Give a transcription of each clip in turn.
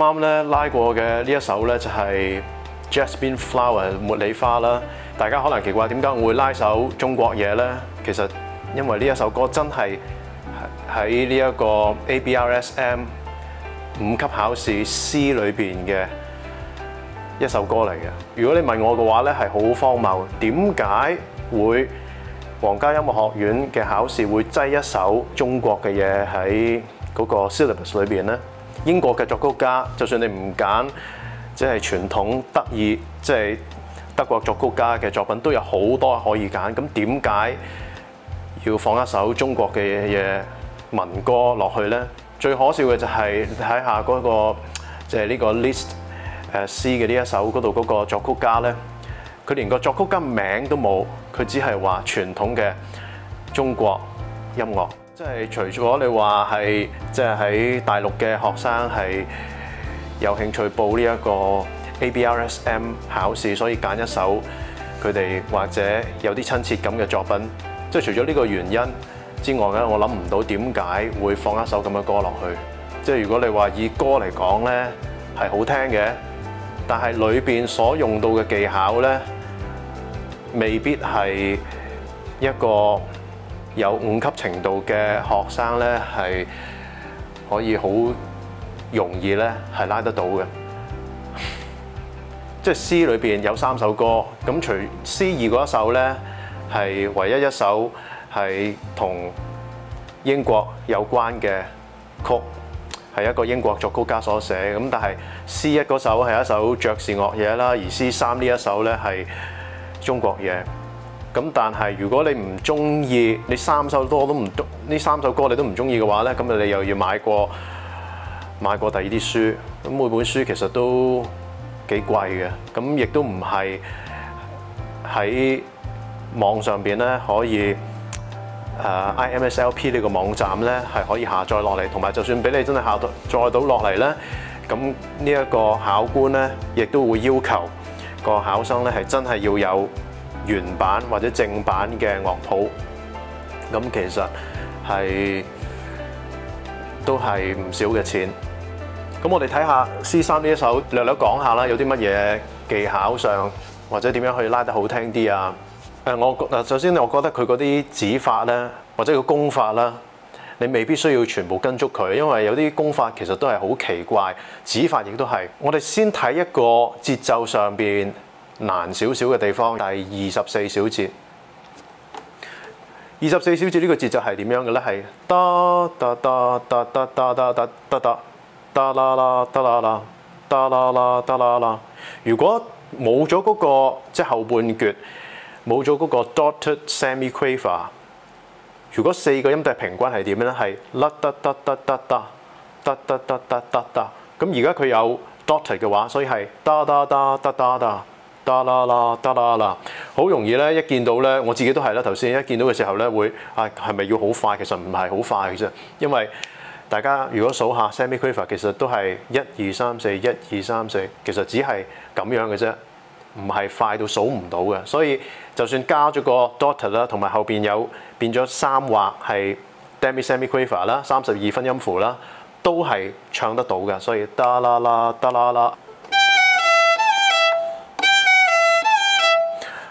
啱咧拉過嘅呢一首咧就係 Jasmine Flower 茉莉花啦。大家可能奇怪點解我會拉首中國嘢咧？其實因為呢一首歌真係喺呢一個 ABRSM 五級考試 C 裏邊嘅一首歌嚟嘅。如果你問我嘅話咧，係好荒謬。點解會皇家音樂學院嘅考試會擠一首中國嘅嘢喺嗰個 syllabus 裏邊咧？英國嘅作曲家，就算你唔揀即係傳統德意，即係德國作曲家嘅作品，都有好多可以揀。咁點解要放一首中國嘅嘢民歌落去呢？最可笑嘅就係睇下嗰個即係呢個 list 誒 C 嘅呢一首嗰度嗰個作曲家呢，佢連個作曲家名都冇，佢只係話傳統嘅中國音樂。即係除咗你話係即係喺大陸嘅學生係有興趣報呢一個 ABRSM 考試，所以揀一首佢哋或者有啲親切感嘅作品。即係除咗呢個原因之外咧，我諗唔到點解會放一首咁嘅歌落去。即係如果你話以歌嚟講咧，係好聽嘅，但係裏邊所用到嘅技巧咧，未必係一個有五級程度嘅學生咧，係可以好容易咧係拉得到嘅。即係 C 裏邊有三首歌，咁除 C 二嗰一首咧係唯一一首係同英國有關嘅曲，係一個英國作曲家所寫。咁但係 C 一嗰首係一首爵士樂嘢啦，而 C 三呢一首咧係中國嘢。咁但係如果你唔中意，你三首歌都唔中，呢三首歌你都唔中意嘅話咧，咁你又要買過買過第二啲書。咁每本書其實都幾貴嘅，咁亦都唔係喺網上邊咧可以誒、IMSLP 呢個網站咧係可以下載落嚟，同埋就算俾你真係下載到落嚟咧，咁呢一個考官咧亦都會要求個考生咧係真係要有原版或者正版嘅樂譜，咁其實係都係唔少嘅錢。咁我哋睇下 C 三呢一首，略略講下啦，有啲乜嘢技巧上或者點樣可以拉得好聽啲啊？誒，我嗱首先，我覺得佢嗰啲指法咧，或者個功法啦，你未必需要全部跟足佢，因為有啲功法其實都係好奇怪，指法亦都係。我哋先睇一個節奏上邊難少少嘅地方，第二十四小節。二十四小節呢個節奏係點樣嘅咧？係得得得得得得得得得得。得啦啦，得啦啦，得啦啦，得啦啦。如果冇咗嗰個即係後半橛，冇咗嗰個 dotted semiquaver，如果四個音都係平均係點樣咧？係甩得得得得得得得得得得得。咁而家佢有 dotted 嘅話，所以係得得得得得得得啦啦，得啦啦。好容易咧，一見到咧，我自己都係啦。頭先一見到嘅時候咧，會啊係咪要好快？其實唔係好快嘅啫，因為大家如果數下 semiquaver 其實都係一二三四，一二三四，其實只係咁樣嘅啫，唔係快到數唔到嘅。所以就算加咗個 dotter 啦，同埋後邊有變咗三畫係 demi semiquaver 啦，三十二分音符啦，都係唱得到嘅。所以得啦啦，得啦啦，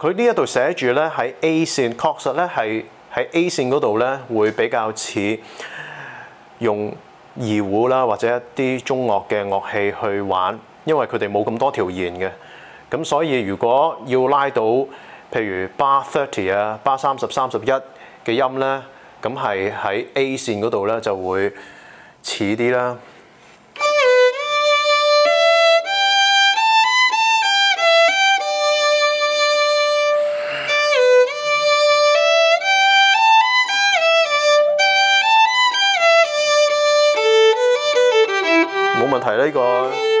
佢呢一度寫住咧喺 A 線，確實咧係。喺 A 線嗰度咧，會比較似用二胡啦，或者一啲中樂嘅樂器去玩，因為佢哋冇咁多條弦嘅。咁所以如果要拉到譬如 bar thirty 啊、八三十三十一嘅音咧，咁係喺 A 線嗰度咧就會似啲啦。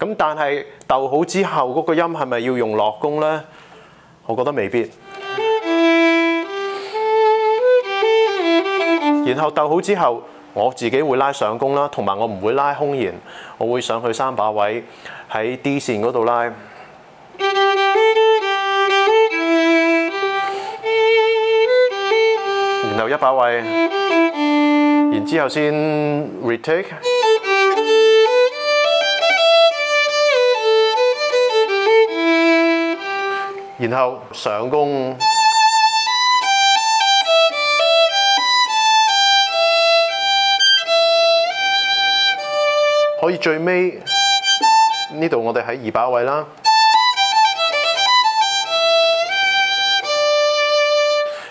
咁但係逗好之後嗰個音係咪要用落弓咧？我覺得未必。然後逗好之後，我自己會拉上弓啦，同埋我唔會拉空弦，我會上去三把位喺 D 線嗰度拉。然後一把位，然之後先 retake，然後上弓，可以最尾呢度我哋喺二把位啦。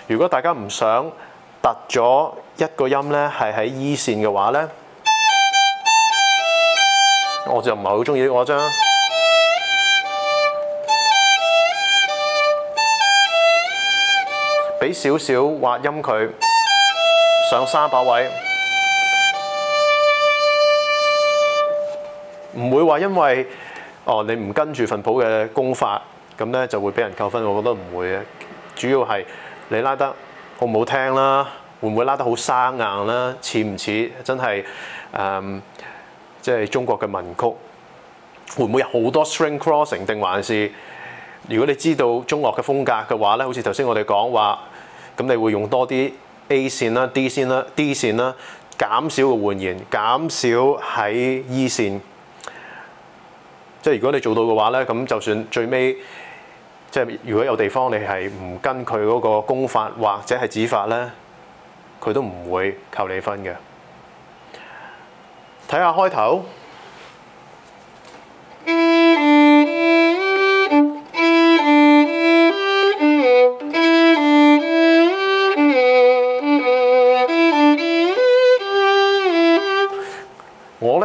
如果大家唔想突咗一個音咧，係喺 E 線嘅話咧，我就唔係好中意呢個張。俾少少滑音佢上三把位，唔會話因為哦你唔跟住份譜嘅功法，咁咧就會俾人扣分。我覺得唔會嘅，主要係。你拉得好唔好聽啦？會唔會拉得好生硬啦？似唔似真係誒，即係中國嘅民曲？會唔會有好多 string crossing？定還是如果你知道中樂嘅風格嘅話咧，好似頭先我哋講話，咁你會用多啲 A 線啦、D 線啦、D 線啦，減少個換弦，減少喺 E 線。即係如果你做到嘅話咧，咁就算最尾。即係如果有地方你係唔跟佢嗰個功法或者係指法咧，佢都唔會扣你分嘅。睇下開頭。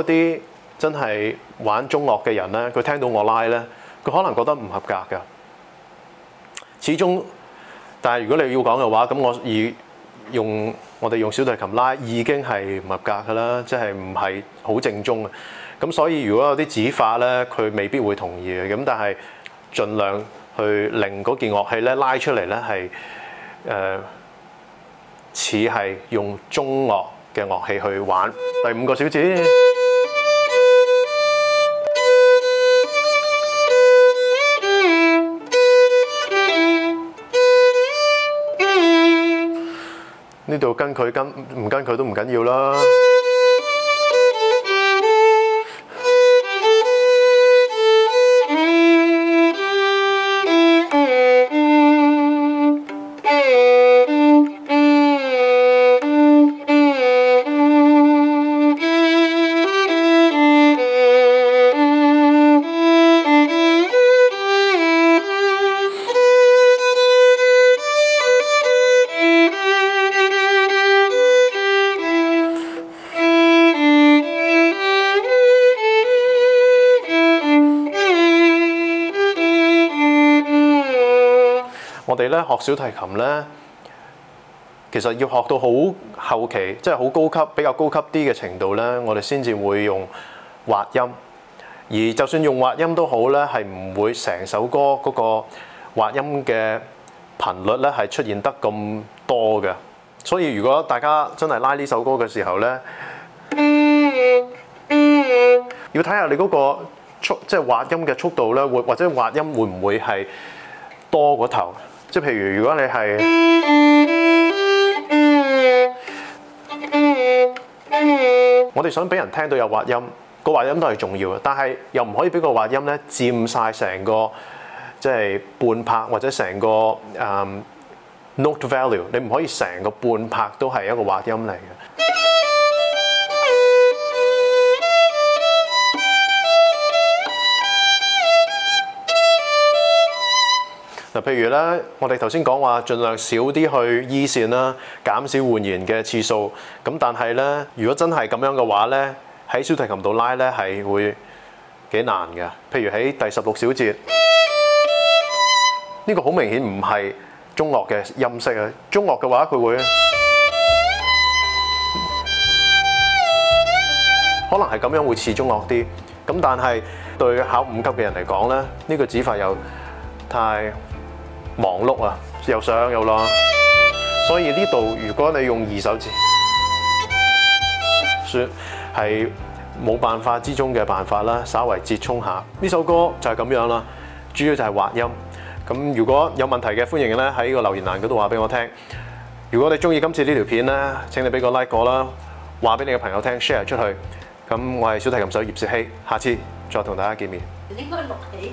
一啲真係玩中樂嘅人咧，佢聽到我拉咧，佢可能覺得唔合格㗎。始終，但係如果你要講嘅話，咁我以用我哋用小提琴拉已經係唔合格㗎啦，即係唔係好正宗嘅。咁所以如果有啲指法咧，佢未必會同意嘅。咁但係盡量去令嗰件樂器咧拉出嚟咧係誒似係用中樂嘅樂器去玩。第五個小節，度跟佢跟唔跟佢都唔緊要啦。咧學小提琴咧，其實要學到好後期，即係好高級、比較高級啲嘅程度咧，我哋先至會用滑音。而就算用滑音都好咧，係唔會成首歌嗰個滑音嘅頻率咧係出現得咁多嘅。所以如果大家真係拉呢首歌嘅時候咧，要睇下你嗰個速即係滑音嘅速度咧，或者滑音會唔會係多嗰頭？即係譬如如果你係，我哋想俾人聽到有滑音，個滑音都係重要嘅，但係又唔可以俾個滑音咧佔晒成個即係半拍或者成個誒、um, note value，你唔可以成個半拍都係一個滑音嚟嘅。嗱，譬如咧，我哋頭先講話，盡量少啲去 E 線啦，減少換弦嘅次數。咁但係咧，如果真係咁樣嘅話咧，喺小提琴度拉咧係會幾難嘅。譬如喺第十六小節，呢個好明顯唔係中樂嘅音色啊。中樂嘅話，佢會可能係咁樣會似中樂啲。咁但係對考五級嘅人嚟講咧，呢個指法又太忙碌啊，又上又落，所以呢度如果你用二手指，算係冇辦法之中嘅辦法啦，稍為折衝下。呢首歌就係咁樣啦，主要就係滑音。咁如果有問題嘅，歡迎咧喺個留言欄嗰度話俾我聽。如果你中意今次呢條片咧，請你俾個 like 我啦，話俾你嘅朋友聽，share 出去。咁我係小提琴手葉兆禧，下次再同大家見面。應該錄起。